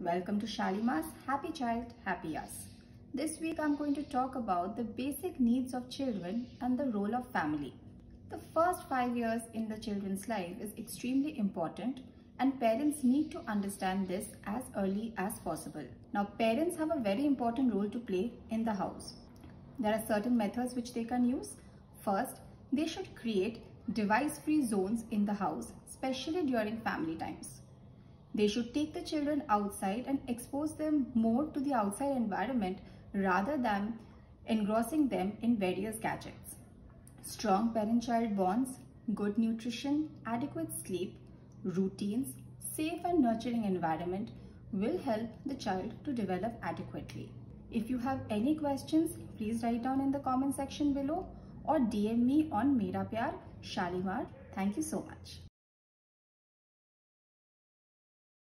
Welcome to Shalimar's Happy Child, Happy Us. This week I'm going to talk about the basic needs of children and the role of family. The first five years in the children's life is extremely important and parents need to understand this as early as possible. Now parents have a very important role to play in the house. There are certain methods which they can use. First, they should create device-free zones in the house, especially during family times. They should take the children outside and expose them more to the outside environment rather than engrossing them in various gadgets. Strong parent-child bonds, good nutrition, adequate sleep, routines, safe and nurturing environment will help the child to develop adequately. If you have any questions, please write down in the comment section below or DM me on Mera Pyar Shalimar. Thank you so much.